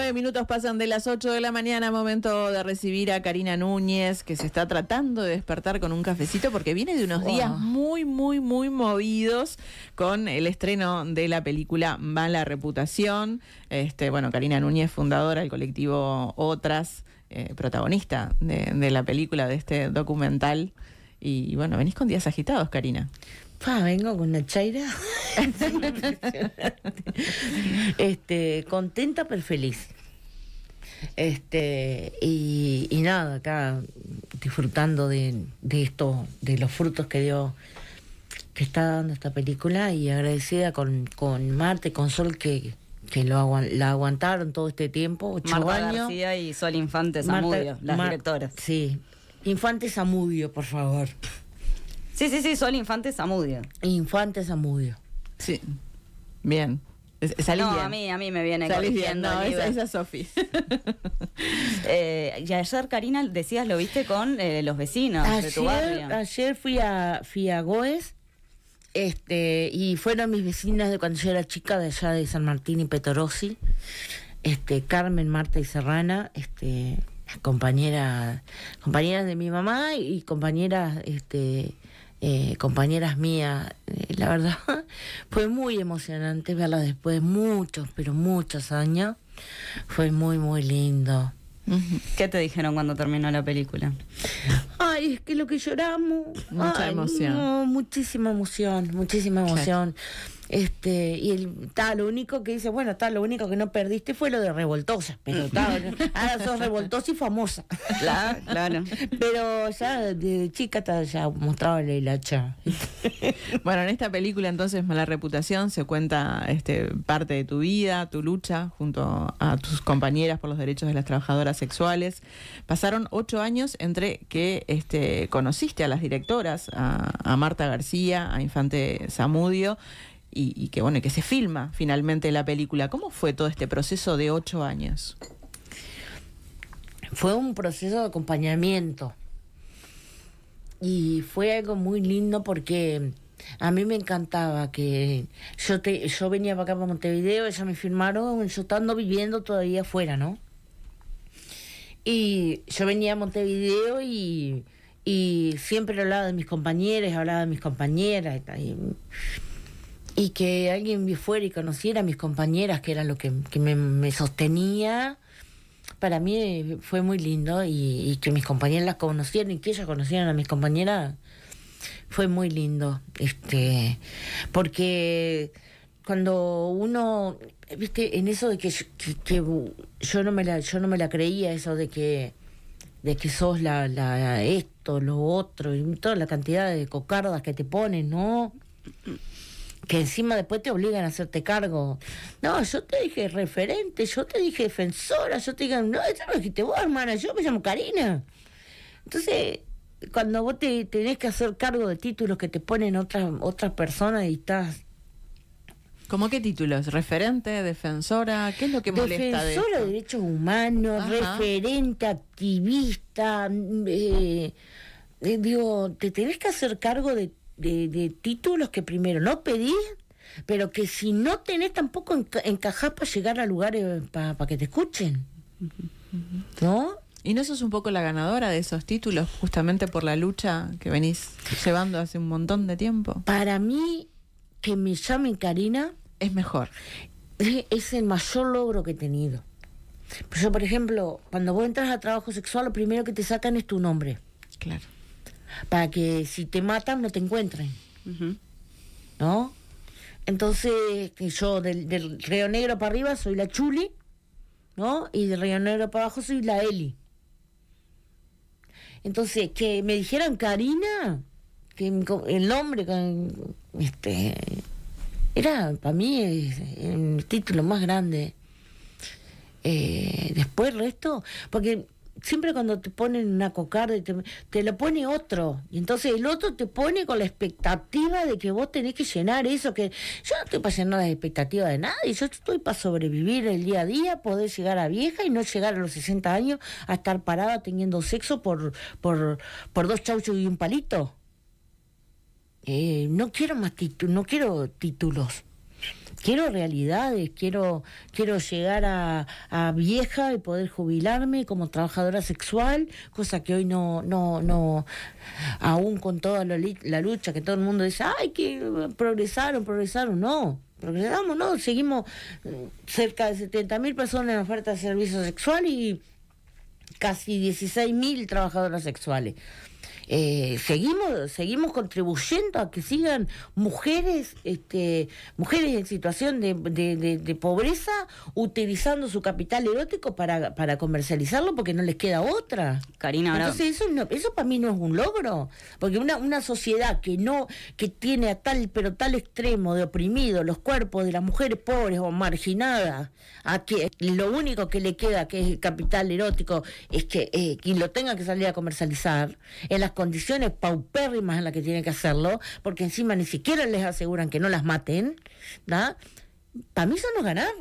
Nueve minutos pasan de las 8 de la mañana, momento de recibir a Karina Núñez, que se está tratando de despertar con un cafecito porque viene de unos días muy, muy, muy movidos con el estreno de la película Mala Reputación. Este, bueno, Karina Núñez, fundadora del colectivo Otras, eh, protagonista de, de la película, de este documental. Y bueno, venís con días agitados, Karina. Pa, vengo con una chaira. este, contenta pero feliz. Este, y, y nada, acá disfrutando de, de esto, de los frutos que dio, que está dando esta película, y agradecida con, con Marte, con Sol que, que lo aguan- la aguantaron todo este tiempo, ocho Marta años. García y Sol Infante Marta- Zamudio, las Mar- directoras. Sí. Infante Zamudio, por favor. Sí, sí, sí, Sol Infante Zamudio. Infante Zamudio. Sí. Bien. Salís no, bien. a mí, a mí me viene Salís bien, no, esa, esa es Sofi. Eh, y ayer, Karina, decías, lo viste con eh, los vecinos de tu Ayer, barrio. ayer fui a, fui a Goes este, y fueron mis vecinas de cuando yo era chica de allá de San Martín y Petorossi, este, Carmen, Marta y Serrana, este, compañera, compañeras de mi mamá y compañeras, este, eh, compañeras mías. Eh, la verdad, fue muy emocionante verlas después de muchos, pero muchos años. Fue muy, muy lindo. ¿Qué te dijeron cuando terminó la película? Ay, es que lo que lloramos. Mucha Ay, emoción. no, muchísima emoción, muchísima emoción. Este, y el, ta, lo único que dice, bueno, está, lo único que no perdiste fue lo de revoltosa, pero ta, ahora sos revoltosa y famosa. Claro, claro. Pero ya de chica ta, ya mostraba la hilacha. Bueno, en esta película entonces Mala Reputación se cuenta este, parte de tu vida, tu lucha junto a tus compañeras por los derechos de las trabajadoras sexuales. Pasaron ocho años entre que este, conociste a las directoras, a, a Marta García, a Infante Zamudio, y, y que bueno, que se filma finalmente la película. ¿Cómo fue todo este proceso de ocho años? Fue un proceso de acompañamiento. Y fue algo muy lindo porque a mí me encantaba que yo te, yo venía para acá para Montevideo, ellas me firmaron, yo estando viviendo todavía afuera, ¿no? Y yo venía a Montevideo y, y siempre hablaba de mis compañeros, hablaba de mis compañeras y, y- que alguien fuera y conociera a mis compañeras, que era lo que, que me, sostenía, para mí fue muy lindo y, y que mis compañeras las conocieran y que ellas conocieran a mis compañeras fue muy lindo este porque cuando uno viste en eso de que que, que yo no me la yo no me la creía eso de que de que sos la, la esto lo otro y toda la cantidad de cocardas que te ponen no que encima después te obligan a hacerte cargo. No, yo te dije referente, yo te dije defensora, yo te dije, no, eso lo dijiste vos, hermana, yo me llamo Karina. Entonces, cuando vos te tenés que hacer cargo de títulos que te ponen otras otras personas y estás ¿Cómo qué títulos? ¿Referente? ¿Defensora? ¿Qué es lo que molesta de defensora de derechos humanos, Ajá. referente, activista, mm, eh, eh, digo, te tenés que hacer cargo de, de- de títulos que primero no pedís, pero que si no tenés tampoco enca encajás para llegar a lugares para que te escuchen. ¿No? ¿Y no sos un poco la ganadora de esos títulos justamente por la lucha que venís llevando hace un montón de tiempo? Para mí, que me llamen Karina Es mejor. es es el mayor logro que he tenido. Pues yo, por ejemplo, cuando vos entras a trabajo sexual, lo primero que te sacan es tu nombre. Claro. Para que si te matan no te encuentren. ¿no? Entonces, que yo del, del Río Negro para arriba soy la Chuli, ¿no? Y del Río Negro para abajo soy la Eli. Entonces, que me dijeran Karina, que el nombre, este, era para mí el título más grande. Eh, después el resto, porque siempre cuando te ponen una cocarda te, te lo pone otro, y entonces el otro te pone con la expectativa de que vos tenés que llenar eso, que yo no estoy para llenar las expectativas de nadie, yo estoy para sobrevivir el día a día, poder llegar a vieja y no llegar a los 60 años a estar parada teniendo sexo por, por, por dos chauchos y un palito. Eh, no quiero más títulos, no quiero títulos. Quiero realidades, quiero, quiero llegar a, vieja y poder jubilarme como trabajadora sexual, cosa que hoy no, no, no, aún con toda la, lucha que todo el mundo dice, ay, que progresaron, progresaron, no. Progresamos, no, seguimos cerca de 70 mil personas en oferta de servicio sexual y casi 16 mil trabajadoras sexuales. Eh, seguimos seguimos contribuyendo a que sigan mujeres este mujeres en situación de, de, pobreza utilizando su capital erótico para, para comercializarlo porque no les queda otra. Karina entonces eso eso para mí no es un logro porque una, una sociedad que no que tiene a tal pero tal extremo de oprimido los cuerpos de las mujeres pobres o marginadas a que lo único que le queda que es el capital erótico es que eh, quien lo tenga que salir a comercializar en las condiciones paupérrimas en las que tienen que hacerlo, porque encima ni siquiera les aseguran que no las maten, ¿da? Para mí eso no ganar.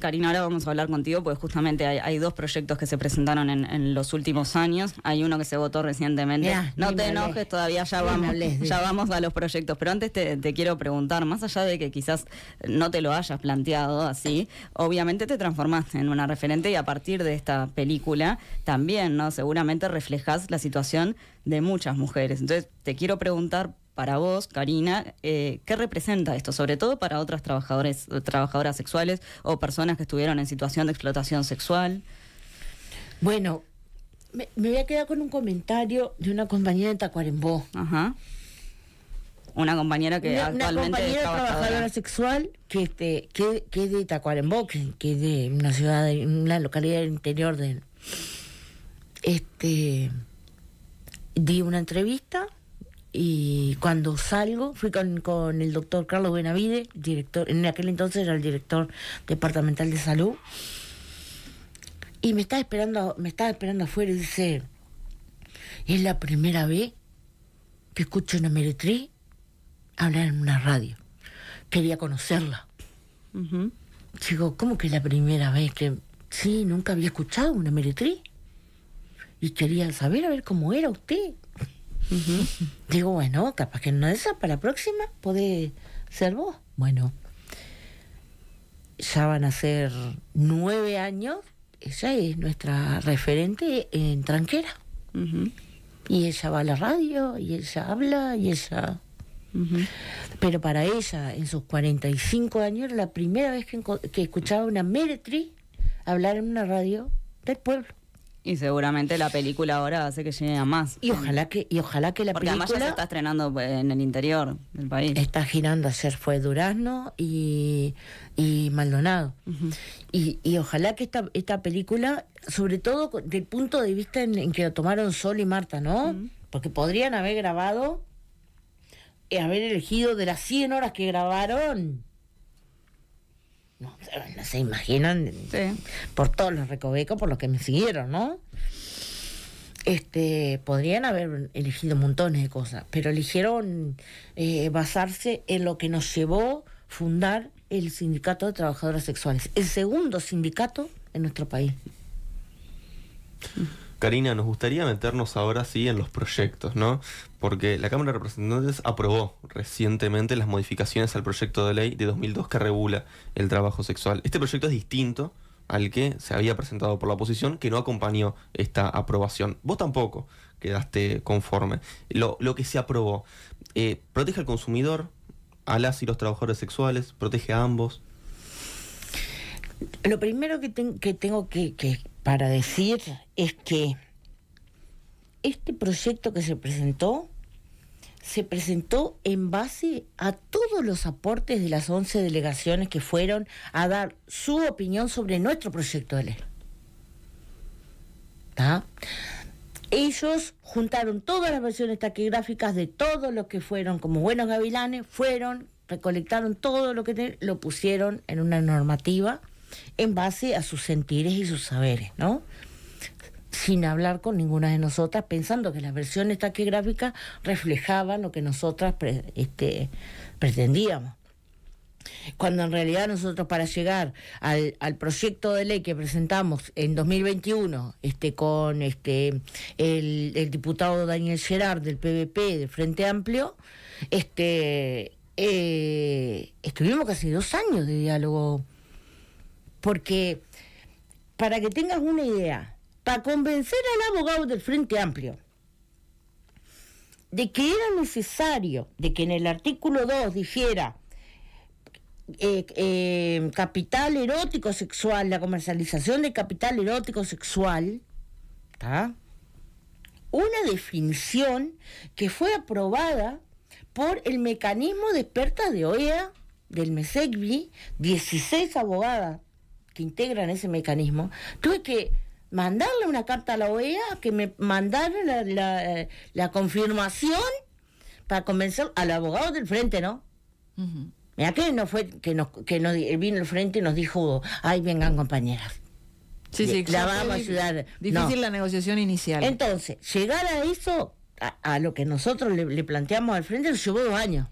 Karina, ahora vamos a hablar contigo porque justamente hay, dos proyectos que se presentaron en, los últimos años. Hay uno que se votó recientemente. no te enojes, todavía ya vamos, ya vamos a los proyectos. Pero antes te, te, quiero preguntar, más allá de que quizás no te lo hayas planteado así, obviamente te transformaste en una referente y a partir de esta película también, ¿no? Seguramente reflejas la situación de muchas mujeres. Entonces, te quiero preguntar para vos, Karina, eh, ¿qué representa esto? Sobre todo para otras trabajadores, trabajadoras sexuales o personas que estuvieron en situación de explotación sexual. Bueno, me, voy a quedar con un comentario de una compañera de Tacuarembó. Ajá. Una compañera que actualmente una compañera trabajadora sexual que este que, que es de Tacuarembó, que, que, es de una ciudad, de una localidad del interior de este di una entrevista y cuando salgo, fui con, con el doctor Carlos Benavide, director, en aquel entonces era el director departamental de salud, y me estaba esperando, me estaba esperando afuera y dice, es la primera vez que escucho una meretriz hablar en una radio. Quería conocerla. Digo, ¿cómo que es la primera vez que... Sí, nunca había escuchado una meretriz. Y quería saber a ver cómo era usted. Digo, bueno, capaz que no esa, para la próxima puede ser vos. Bueno, ya van a ser nueve años, ella es nuestra referente en tranquera. Y ella va a la radio, y ella habla, y ella... Pero para ella, en sus 45 años, era la primera vez que, que escuchaba una meretriz hablar en una radio del pueblo. Y seguramente la película ahora hace que llegue a más. Y ojalá que, y ojalá que la Porque película. además ya se está estrenando en el interior del país. Está girando, ayer fue Durazno y, y Maldonado. y, y, ojalá que esta, esta película, sobre todo del punto de vista en, que lo tomaron Sol y Marta, ¿no? Porque podrían haber grabado, y haber elegido de las 100 horas que grabaron no, se imaginan por todos los recovecos, por los que me siguieron, ¿no? Este, podrían haber elegido montones de cosas, pero eligieron eh, basarse en lo que nos llevó fundar el Sindicato de Trabajadoras Sexuales, el segundo sindicato en nuestro país. Karina, nos gustaría meternos ahora sí en los proyectos, ¿no? Porque la Cámara de Representantes aprobó recientemente las modificaciones al proyecto de ley de 2002 que regula el trabajo sexual. Este proyecto es distinto al que se había presentado por la oposición, que no acompañó esta aprobación. Vos tampoco quedaste conforme. Lo, que se aprobó, eh, ¿protege al consumidor, a las y los trabajadores sexuales? ¿Protege a ambos? Lo primero que, tengo que, para decir es que este proyecto que se presentó se presentó en base a todos los aportes de las 11 delegaciones que fueron a dar su opinión sobre nuestro proyecto de ley. Ellos juntaron todas las versiones taquigráficas de todos los que fueron como buenos gavilanes, fueron, recolectaron todo lo que lo pusieron en una normativa en base a sus sentires y sus saberes, ¿no? Sin hablar con ninguna de nosotras, pensando que las versiones taquigráficas reflejaban lo que nosotras este, pretendíamos cuando en realidad nosotros para llegar al, proyecto de ley que presentamos en 2021 este con este el, el diputado Daniel Gerard del PVP del Frente Amplio este eh, estuvimos casi dos años de diálogo, porque para que tengas una idea, para convencer al abogado del Frente Amplio de que era necesario, de que en el artículo 2 dijera eh, eh, capital erótico sexual, la comercialización de capital erótico sexual, una definición que fue aprobada por el mecanismo de expertas de OEA, del MESECBI, 16 abogadas que integran ese mecanismo, tuve que mandarle una carta a la OEA que me mandara la, confirmación para convencer al abogado del frente, ¿no? Mira que no fue que nos, que nos vino el frente y nos dijo, ay, vengan compañeras. Sí, sí, la vamos a ayudar. Difícil la negociación inicial. Entonces, llegar a eso, a, lo que nosotros le, planteamos al frente, nos llevó dos años.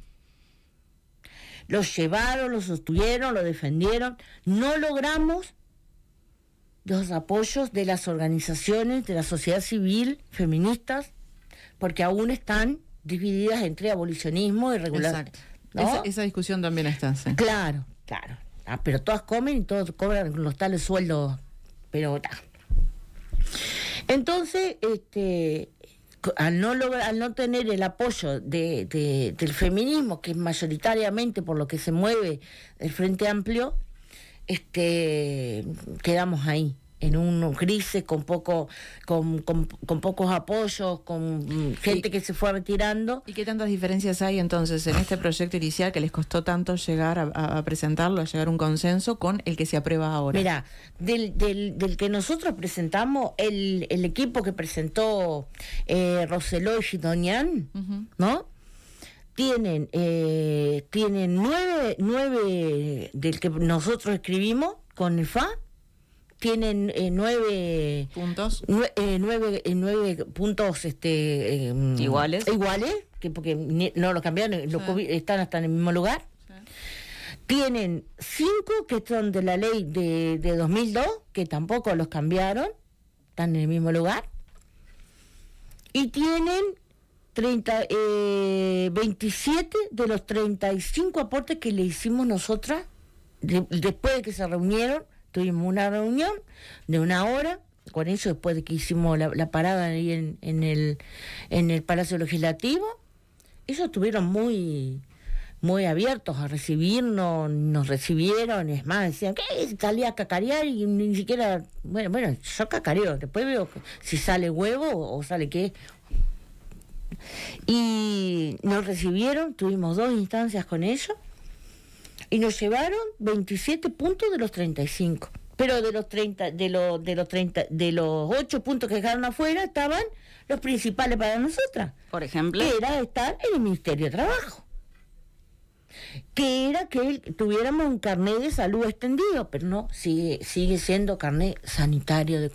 Los llevaron, los sostuvieron, lo defendieron. No logramos los apoyos de las organizaciones de la sociedad civil feministas, porque aún están divididas entre abolicionismo y regulación. Esa, discusión también está. Claro, claro. Ah, pero todas comen y todos cobran los tales sueldos pero Entonces, este, al no lograr, al no tener el apoyo de, del feminismo, que es mayoritariamente por lo que se mueve el Frente Amplio, este, quedamos ahí en un crisis con poco con, con, pocos apoyos con gente que se fue retirando. Y qué tantas diferencias hay entonces en este proyecto inicial que les costó tanto llegar a, presentarlo a llegar a un consenso con el que se aprueba ahora mira del, del, del que nosotros presentamos el, el equipo que presentó eh, Roseló y Gidonian no tienen eh, tienen nueve nueve del que nosotros escribimos con el FA tienen eh, nueve puntos. eh, nueve, eh, nueve puntos este em, iguales. iguales que porque no lo cambiaron están hasta en el mismo lugar. Tienen cinco que son de la ley de, de 2002 que tampoco los cambiaron están en el mismo lugar. Y tienen 30, 27 de los 35 aportes que le hicimos nosotras después de que se reunieron tuvimos una reunión de una hora con eso después de que hicimos la, parada ahí en, el, en el Palacio Legislativo. Ellos estuvieron muy muy abiertos a recibirnos, nos recibieron, es más, decían que salía a cacarear y ni siquiera, bueno, bueno, yo cacareo, después veo si sale huevo o sale qué. Y nos recibieron, tuvimos dos instancias con ellos y nos llevaron 27 puntos de los 35. Pero de los 30, de los, de los 30, de los 8 puntos que quedaron afuera estaban los principales para nosotras. Por ejemplo. era estar en el Ministerio de Trabajo. Que era que tuviéramos un carnet de salud extendido, pero no, sigue, sigue siendo carnet sanitario, de,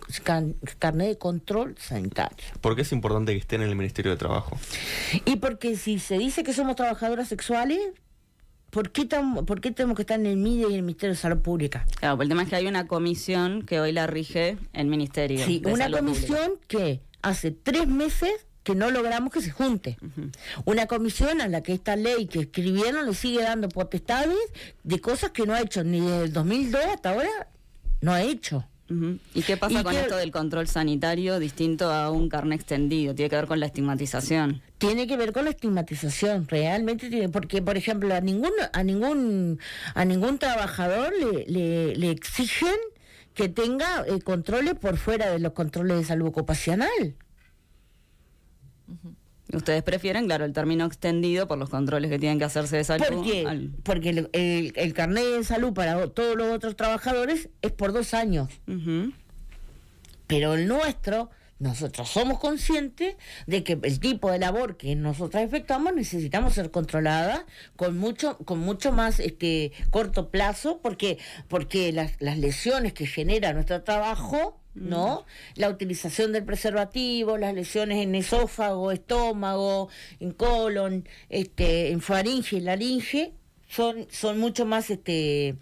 carnet de control sanitario. ¿Por qué es importante que estén en el Ministerio de Trabajo? Y porque si se dice que somos trabajadoras sexuales, ¿Por qué, ¿Por qué tenemos que estar en el MIDE y en el Ministerio de Salud Pública? Claro, el tema es que hay una comisión que hoy la rige el Ministerio. Sí, una comisión que hace tres meses que no logramos que se junte. Una comisión a la que esta ley que escribieron le sigue dando potestades de cosas que no ha hecho ni desde el 2002 hasta ahora, no ha hecho. ¿Y qué pasa con esto del control sanitario distinto a un carnet extendido? ¿Tiene que ver con la estigmatización? Tiene que ver con la estigmatización, realmente tiene, porque por ejemplo a ningún a ningún a ningún trabajador le, le, exigen que tenga eh, controles por fuera de los controles de salud ocupacional. Ustedes prefieren, claro, el término extendido por los controles que tienen que hacerse de salud. ¿Por qué? Porque el, el, carnet de salud para todos los otros trabajadores es por dos años. Pero el nuestro, nosotros somos conscientes de que el tipo de labor que nosotros efectuamos necesitamos ser controlada con mucho, con mucho más este corto plazo, porque, porque las, las lesiones que genera nuestro trabajo ¿no? La utilización del preservativo, las lesiones en esófago, estómago, en colon, este, en faringe y laringe, son, son mucho más, este,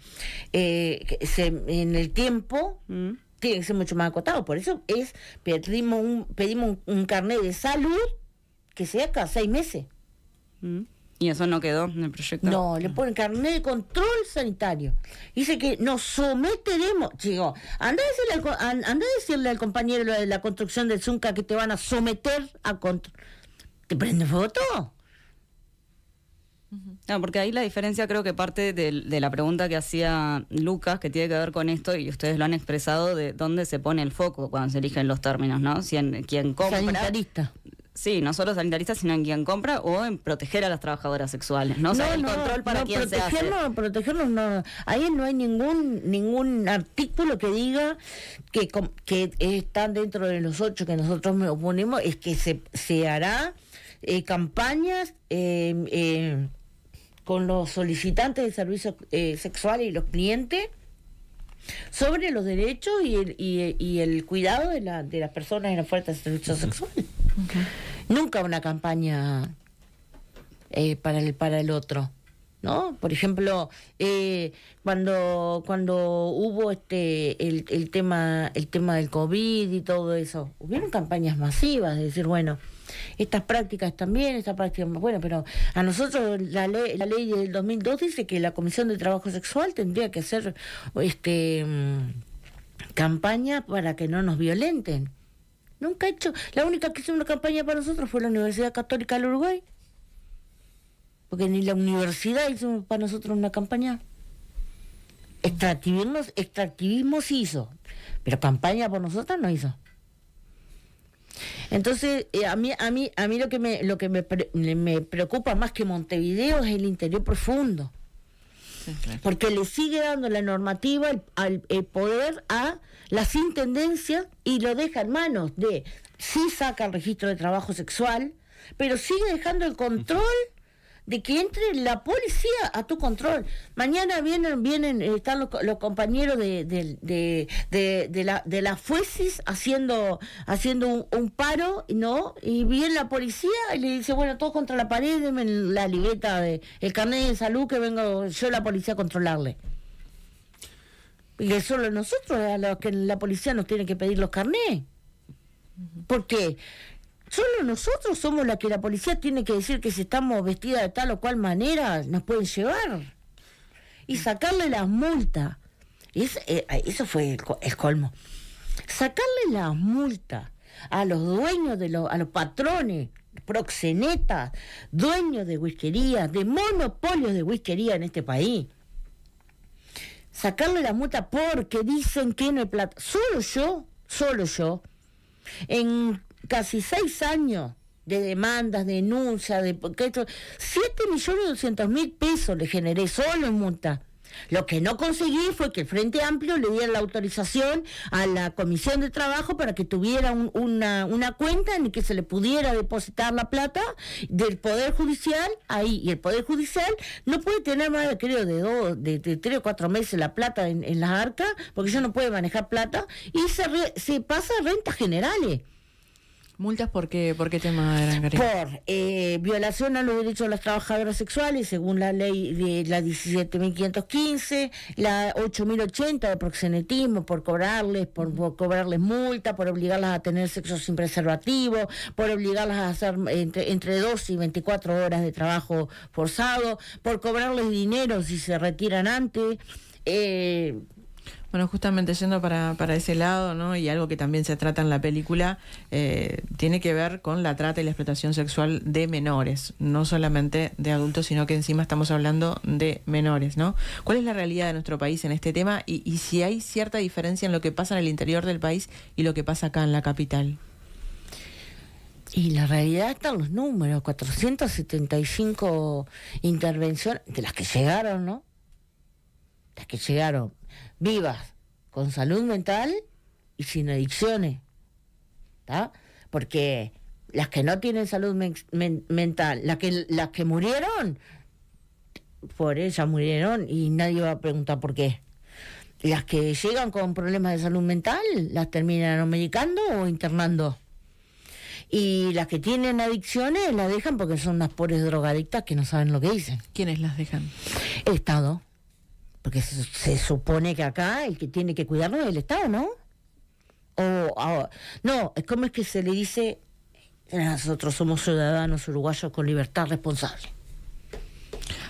eh, en el tiempo, mm. tienen que ser mucho más acotados. Por eso es, pedimos un, pedimos un, carnet de salud que sea cada seis meses. Mm. ¿Y eso no quedó en el proyecto? No, le ponen carnet de control sanitario. Dice que nos someteremos. Chico, anda a decirle al, anda a decirle al compañero de la construcción del Zunca que te van a someter a control. ¿Te prende fuego todo? No, porque ahí la diferencia creo que parte de, la pregunta que hacía Lucas, que tiene que ver con esto, y ustedes lo han expresado, de dónde se pone el foco cuando se eligen los términos, ¿no? Si en quien compra... Sanitarista. Sí, no solo sanitaristas, sino en quien compra o en proteger a las trabajadoras sexuales, ¿no? el control para se hace. Protegernos no. Ahí no hay ningún ningún artículo que diga que, que están dentro de los ocho que nosotros me oponemos, es que se, se hará eh, campañas eh, eh, con los solicitantes de servicios sexuales y los clientes sobre los derechos y el, y, el cuidado de, la, de las personas en oferta de servicios sexuales. Nunca una campaña eh, para, el, para el otro. ¿no? Por ejemplo, eh, cuando cuando hubo este el, el tema el tema del covid y todo eso, hubieron campañas masivas de decir bueno estas prácticas también, estas prácticas bueno, pero a nosotros la ley la ley del 2002 dice que la Comisión de Trabajo Sexual tendría que hacer este mm, campaña para que no nos violenten. Nunca he hecho. La única que hizo una campaña para nosotros fue la Universidad Católica del Uruguay. Porque ni la universidad hizo para nosotros una campaña. Extractivismo, extractivismo sí hizo, pero campaña por nosotros no hizo. Entonces, eh, a mí, a mí, a mí lo que me, lo que me, me preocupa más que Montevideo es el interior profundo porque le sigue dando la normativa al, poder a las intendencias y lo deja en manos de, sí saca el registro de trabajo sexual, pero sigue dejando el control de que entre la policía a tu control. Mañana vienen, vienen eh, están los, compañeros de, de, de, la, de la FUESIS haciendo, haciendo un, paro, ¿no? Y viene la policía y le dice, bueno, todos contra la pared, denme la libreta, de, el carnet de salud que vengo yo la policía a controlarle. Y es solo nosotros a los que la policía nos tiene que pedir los carnés. ¿Por qué? Solo nosotros somos la que la policía tiene que decir que si estamos vestidas de tal o cual manera nos pueden llevar. Y sacarle las multas. Eh, eso fue el, colmo. Sacarle las multas a los dueños, de los, a los patrones, proxenetas, dueños de whiskería, de monopolios de whiskería en este país. Sacarle la multa porque dicen que no hay plata. Solo yo, solo yo, en casi seis años de demandas, denuncias, de 7 millones doscientos mil pesos le generé solo en multa. Lo que no conseguí fue que el Frente Amplio le diera la autorización a la Comisión de Trabajo para que tuviera una, una, cuenta en la que se le pudiera depositar la plata del Poder Judicial ahí. Y el Poder Judicial no puede tener más, creo, de, dos, de, tres o cuatro meses la plata en, en las arcas, porque ya no puede manejar plata, y se, se pasa a rentas generales. ¿Multas por qué, por qué tema eran, Por eh, violación a los derechos de las trabajadoras sexuales, según la ley de la 17.515, la 8.080 de proxenetismo, por cobrarles, por, cobrarles multa, por obligarlas a tener sexo sin preservativo, por obligarlas a hacer entre, entre 2 y 24 horas de trabajo forzado, por cobrarles dinero si se retiran antes. Eh, bueno, justamente yendo para, para ese lado, ¿no? Y algo que también se trata en la película, eh, tiene que ver con la trata y la explotación sexual de menores, no solamente de adultos, sino que encima estamos hablando de menores, ¿no? ¿Cuál es la realidad de nuestro país en este tema y, y si hay cierta diferencia en lo que pasa en el interior del país y lo que pasa acá en la capital? Y la realidad están los números, 475 intervenciones, de las que llegaron, ¿no? Las que llegaron vivas, con salud mental y sin adicciones. ¿Está? Porque las que no tienen salud mental, las que, las que murieron, por ellas murieron y nadie va a preguntar por qué. Las que llegan con problemas de salud mental, las terminan medicando o internando. Y las que tienen adicciones las dejan porque son unas pobres drogadictas que no saben lo que dicen. ¿Quiénes las dejan? El Estado. Porque se, supone que acá el que tiene que cuidarnos es el Estado, ¿no? O, no, ¿cómo es que se le dice? Nosotros somos ciudadanos uruguayos con libertad responsable.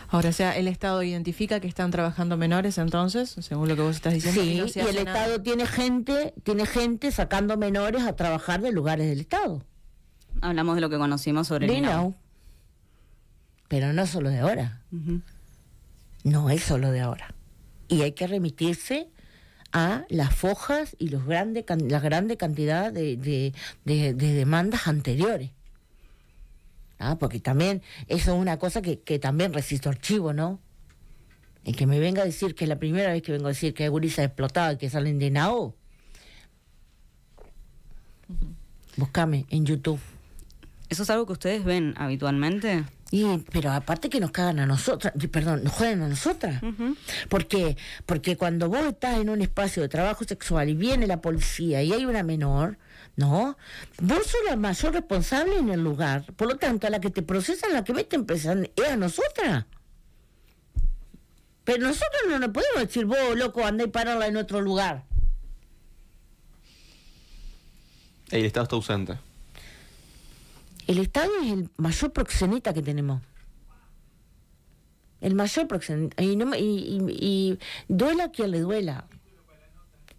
Ahora, o sea, el Estado identifica que están trabajando menores entonces, según lo que vos estás diciendo. Sí, y, el Estado tiene gente, tiene gente sacando menores a trabajar de lugares del Estado. Hablamos de lo que conocimos sobre el. Pero no solo de ahora. No es solo de ahora. Y hay que remitirse a las fojas y los grandes la grande cantidad de, de demandas anteriores. Ah, porque también eso es una cosa que, que también resisto archivo, ¿no? Y que me venga a decir que es la primera vez que vengo a decir que hay gurisas explotadas y que salen de NAO. Búscame en YouTube. ¿Eso es algo que ustedes ven habitualmente? Y, pero aparte que nos cagan a nosotras, perdón, nos juegan a nosotras. porque Porque cuando vos estás en un espacio de trabajo sexual y viene la policía y hay una menor, ¿no? Vos sos la mayor responsable en el lugar. Por lo tanto, a la que te procesan, la que meten presa es a nosotras. Pero nosotros no nos podemos decir, vos, loco, andá y pararla en otro lugar. El Estado está ausente. El Estado es el mayor proxeneta que tenemos. El mayor proxeneta. Y, y, y duela a quien le duela.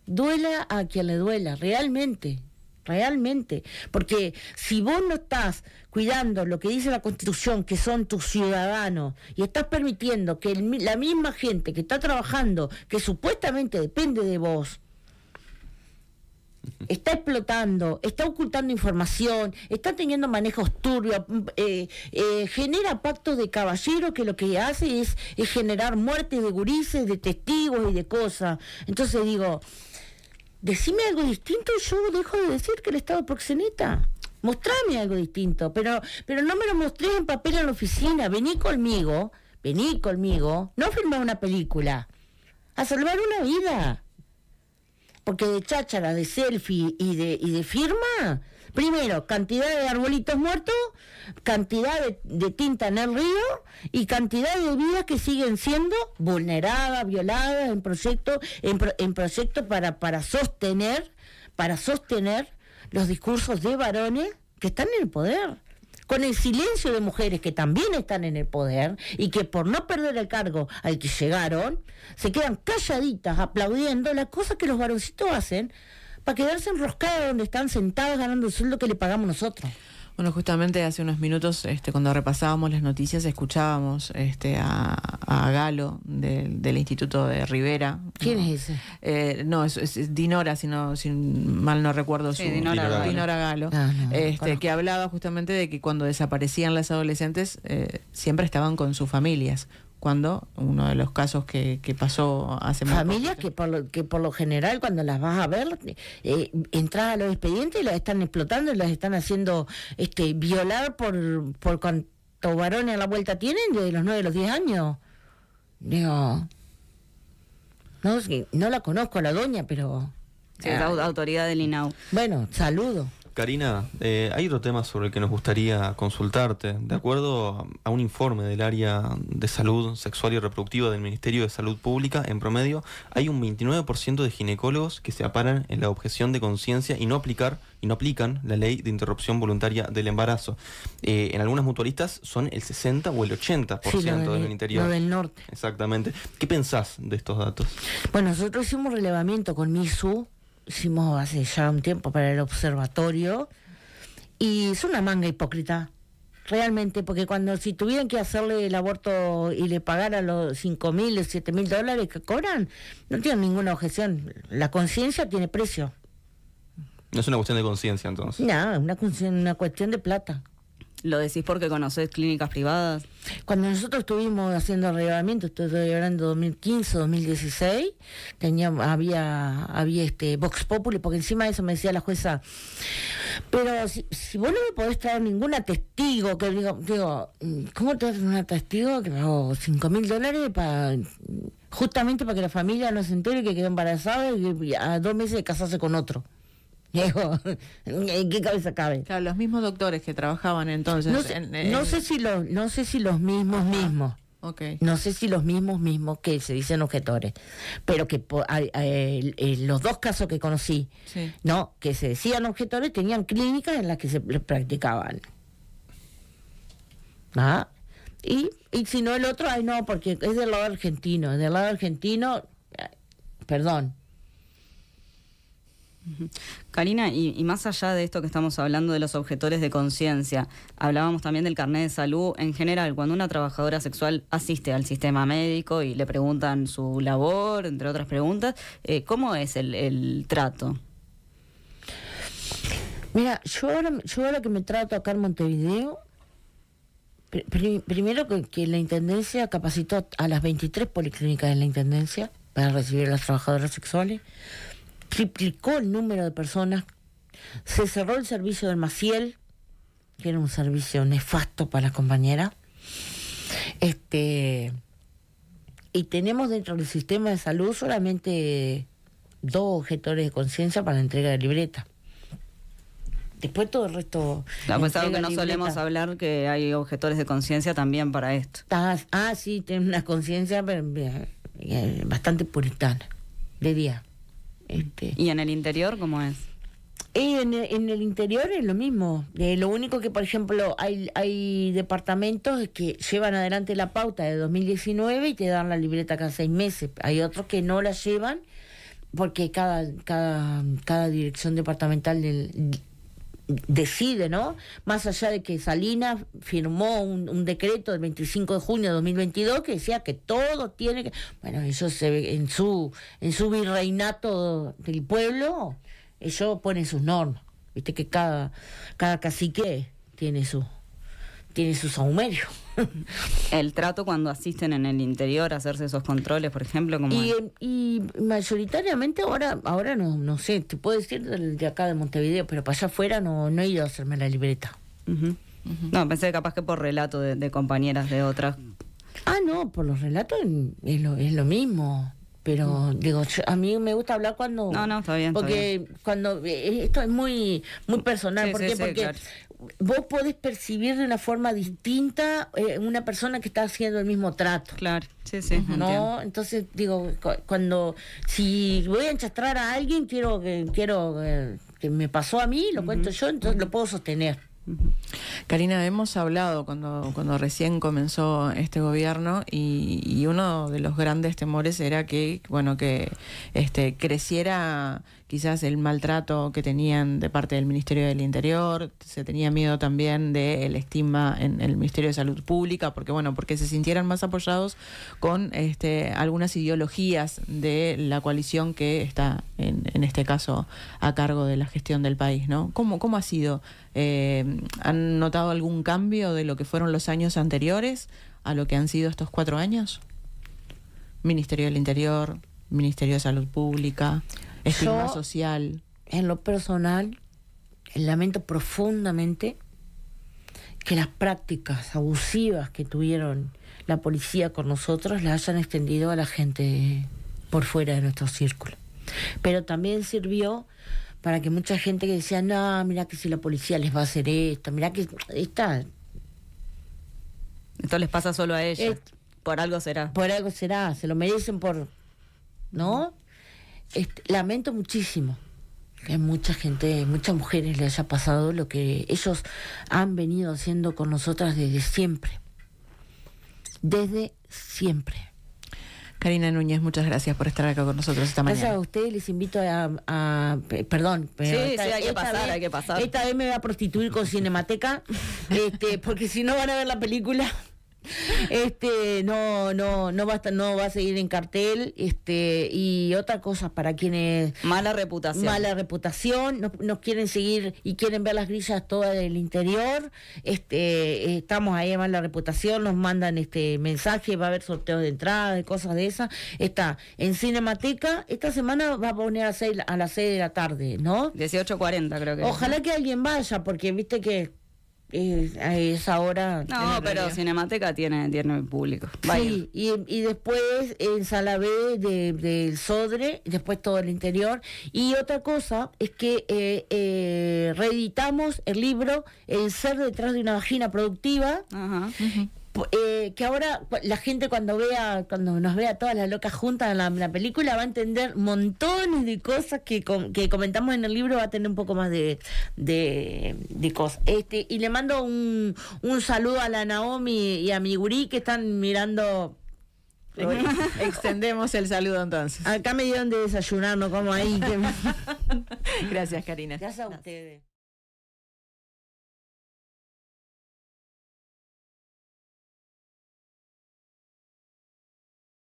Duela a quien le duela, realmente realmente. Porque si vos no estás cuidando lo que dice la Constitución, que son tus ciudadanos, y estás permitiendo que la misma gente que está trabajando, que supuestamente depende de vos, está explotando, está ocultando información, está teniendo manejos turbios, eh, eh, genera pactos de caballero que lo que hace es, generar muerte de gurises, de testigos y de cosas. Entonces digo, decime algo distinto y yo dejo de decir que el Estado proxeneta. Mostrame algo distinto, pero, pero no me lo mostré en papel en la oficina. Vení conmigo, vení conmigo, no a una película, a salvar una vida. Porque de cháchara, de selfie y de, y de firma, Primero, cantidad de arbolitos muertos, cantidad de, tinta en el río y cantidad de vidas que siguen siendo vulneradas, violadas en proyectos en, en proyecto para, para sostener, para sostener los discursos de varones que están en el poder con el silencio de mujeres que también están en el poder y que por no perder el cargo al que llegaron, se quedan calladitas aplaudiendo las cosas que los varoncitos hacen para quedarse enroscados donde están sentados ganando el sueldo que le pagamos nosotros. Bueno, justamente hace unos minutos, este, cuando repasábamos las noticias, escuchábamos este, a, Galo del Instituto de Rivera. ¿Quién es ese? Eh, no, es, Dinora, si, si mal no recuerdo su Dinora, Dinora Galo, ah, este, que hablaba justamente de que cuando desaparecían las adolescentes eh, siempre estaban con sus familias cuando uno de los casos que, que pasó hace familias que por lo, que por lo general cuando las vas a ver eh, entras a los expedientes y las están explotando y las están haciendo este violar por por cuántos varones a la vuelta tienen de los 9 a los 10 años. Digo no no la conozco a la doña pero sí, la autoridad del INAU. Bueno saludo Karina, eh, hay otro tema sobre el que nos gustaría consultarte. De acuerdo a un informe del área de salud sexual y reproductiva del Ministerio de Salud Pública, en promedio hay un 29% de ginecólogos que se aparan en la objeción de conciencia y no aplicar y no aplican la ley de interrupción voluntaria del embarazo. Eh, en algunas mutualistas son el 60 o el 80% del, interior. Lo del norte. Exactamente. ¿Qué pensás de estos datos? Bueno, nosotros hicimos relevamiento con MISU hicimos hace ya un tiempo para el observatorio y es una manga hipócrita realmente, porque cuando si tuvieran que hacerle el aborto y le pagaran los cinco mil, siete mil dólares que cobran, no tienen ninguna objeción. La conciencia tiene precio. No es una cuestión de conciencia entonces. No, una, una cuestión de plata. ¿Lo decís porque conoces clínicas privadas? Cuando nosotros estuvimos haciendo relevamiento, estoy hablando 2015, 2016, teníamos, había, había este Vox Populi, porque encima de eso me decía la jueza, pero si, vos no me podés traer ninguna testigo, que digo, digo ¿cómo te das una testigo que pagó 5 mil dólares para justamente para que la familia no se entere que quedó embarazada y a dos meses de casarse con otro? ¿en qué cabeza cabe? Claro, los mismos doctores que trabajaban entonces. No sé, no sé si, los, no sé si los mismos mismos. Okay. No sé si los mismos mismos que se dicen objetores, pero que los dos casos que conocí, no, que se decían objetores, tenían clínicas en las que se practicaban. ¿Ah? Y, y si no el otro, ay no, porque es del lado argentino, del lado argentino, perdón, Karina, y, más allá de esto que estamos hablando de los objetores de conciencia, hablábamos también del carnet de salud. En general, cuando una trabajadora sexual asiste al sistema médico y le preguntan su labor, entre otras preguntas, eh, ¿cómo es el, trato? Mira, yo ahora, yo ahora que me trato acá en Montevideo, primero que, que, la Intendencia capacitó a las 23 policlínicas de la Intendencia para recibir a las trabajadoras sexuales triplicó el número de personas, se cerró el servicio del Maciel, que era un servicio nefasto para la compañera, este, y tenemos dentro del sistema de salud solamente dos objetores de conciencia para la entrega de libreta. Después todo el resto. A pesar que no solemos hablar que hay objetores de conciencia también para esto. Ah, ah sí, tiene una conciencia eh, bastante puritana, de día. Este. ¿Y en el interior cómo es? En, en, el interior es lo mismo. Eh, lo único que, por ejemplo, hay, hay departamentos que llevan adelante la pauta de 2019 y te dan la libreta cada seis meses. Hay otros que no la llevan porque cada, cada, cada dirección departamental del, decide, ¿no? Más allá de que Salinas firmó un, decreto del 25 de junio de 2022 que decía que todo tiene que... Bueno, eso se en su, en su virreinato del pueblo, ellos ponen sus normas. Viste que cada, cada cacique tiene su, tiene su saumerios. el trato cuando asisten en el interior a hacerse esos controles, por ejemplo, como y, y, mayoritariamente ahora, ahora no, no sé, te puedo decir de acá de Montevideo, pero para allá afuera no, no he ido a hacerme la libreta. No, pensé capaz que por relato de, compañeras de otras. Ah, no, por los relatos es lo, es lo mismo pero digo a mí me gusta hablar cuando no no está bien porque cuando eh, esto es muy muy personal porque vos podés percibir de una forma distinta eh, una persona que está haciendo el mismo trato. Claro, sí, sí. ¿No? Entonces, digo, cuando, si voy a enchastrar a alguien, quiero que, quiero eh, que me pasó a mí, lo cuento yo, entonces lo puedo sostener. Karina, hemos hablado cuando, cuando recién comenzó este gobierno y, y, uno de los grandes temores era que, bueno, que este creciera quizás el maltrato que tenían de parte del Ministerio del Interior, se tenía miedo también del estigma en el Ministerio de Salud Pública, porque bueno, porque se sintieran más apoyados con este, algunas ideologías de la coalición que está en, en este caso a cargo de la gestión del país, ¿no? ¿Cómo, cómo ha sido? Eh, ¿Han notado algún cambio de lo que fueron los años anteriores a lo que han sido estos cuatro años? Ministerio del Interior, Ministerio de Salud Pública estigma social. En lo personal, lamento profundamente que las prácticas abusivas que tuvieron la policía con nosotros las hayan extendido a la gente por fuera de nuestro círculo. Pero también sirvió para que mucha gente que decía, no, mira que si la policía les va a hacer esto, mira que está... Esto les pasa solo a ellos. por algo será. Por algo será, se lo merecen por... ¿No? Lamento muchísimo que mucha gente, muchas mujeres le haya pasado lo que ellos han venido haciendo con nosotras desde siempre. Desde siempre. Karina Núñez, muchas gracias por estar acá con nosotros esta mañana. Gracias a ustedes, les invito a, perdón, sí, sí, hay que pasar, hay que pasar. Esta vez me voy a prostituir con Cinemateca, este, porque si no van a ver la película este no no no va a no va a seguir en cartel este y otra cosa para quienes mala reputación. Mala reputación no, quieren seguir y quieren ver las grillas todas del interior este estamos ahí en mala reputación nos mandan este mensaje va a haber sorteos de entrada y cosas de esas. Está en Cinemateca esta semana va a poner a, seis, a las 6 de la tarde ¿no? 18.40 creo que ojalá que alguien vaya porque viste que a esa hora. No, pero Cinemateca tiene, tiene público. Sí, y, y, después en Sala B del de, Sodre, después todo el interior. Y otra cosa es que eh, eh, reeditamos el libro El ser detrás de una vagina productiva. Eh, que ahora la gente cuando vea, cuando nos vea todas las locas juntas en la, película va a entender montones de cosas que, que comentamos en el libro, va a tener un poco más de, de, cosas. Este, y le mando un, un saludo a la Naomi y a mi gurí que están mirando Extendemos el saludo entonces. Acá me dieron de desayunar, no como ahí. Gracias, Karina. Gracias a ustedes.